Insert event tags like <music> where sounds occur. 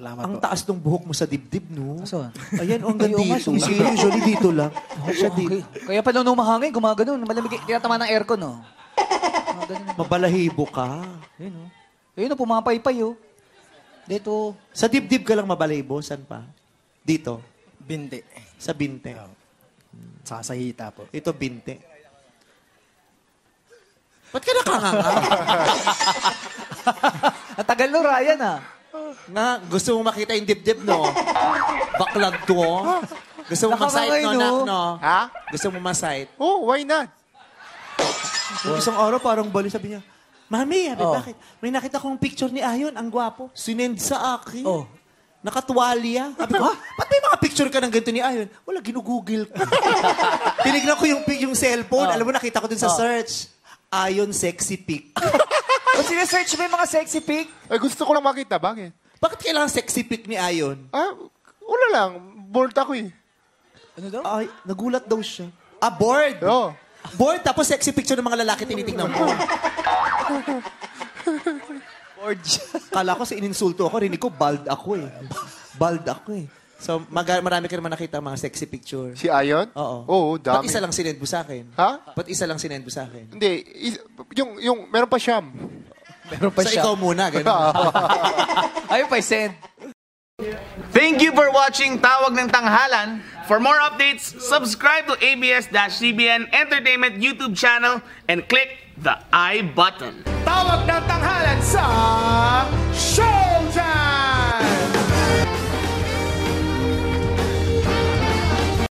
Salamat Ang po. taas ng buhok mo sa dibdib, no? Saan? Ayan, oh, hanggang Ay, oo nga, dito. Usually dito lang. Siya dito. Okay. Kaya pala nung mahangin, gumagano. Malamig, tinatama ng aircon, no? Ah. Mabalahibo ka. Ayun, oh. Ayun, oh, pumapaypay, oh. Dito. Sa dibdib ka lang mabalahibo. Saan pa? Dito. Bindi. Sa binte. Saka sa hita po. Ito, binte. Ba't ka nakanganga? <laughs> Ang tagal no, Ryan, ah. Nga, gusto mo makita yung dibdib, no? Baklag to, oh. Gusto mo Nakakangay, masite, no, no? nak, no? Ha? Gusto mo masite? Oh, why not? Yung isang araw, parang bali, sabi niya, Mami, sabi, Oh. bakit? May nakita kong picture ni Ayon, ang gwapo. Sinend sa akin. Oh. Nakatuwalya. Sabi ko, ba't may mga picture ka ng ganito ni Ayon? Wala, ginugugil ko. <laughs> Tinignan ko yung, pi- yung cellphone. Oh. Alam mo, nakita ko dun sa Oh. search. Ayon sexy pic. <laughs> Kung sinesearch mo yung mga sexy pic, Ay, gusto ko lang makita. Bakit? Bakit kailangan sexy pic ni Ayon? Ah, wala lang. Bored ako eh. ano daw? Ay, nagulat daw siya. Ah, bored. Oo. Bored, tapos sexy picture ng mga lalaki tinitingnan mo. Bored siya. Kala ko sa ininsulto ako, rinig ko, bald ako eh. Bald ako eh. So, mag- marami ka naman nakita mga sexy picture. Si Ayon? Oo. Oo, Ba't dami. isa lang sinend mo sa akin? Ha? Ba't isa lang sinend mo sa akin? Hindi. is- yung, yung, meron pa siyam. Meron pa so, siya. ikaw muna, ganun. <laughs> Ayun pa, send. Thank you for watching Tawag ng Tanghalan. For more updates, subscribe to ABS-CBN Entertainment YouTube channel and click the I button. Tawag ng tanghalan sa!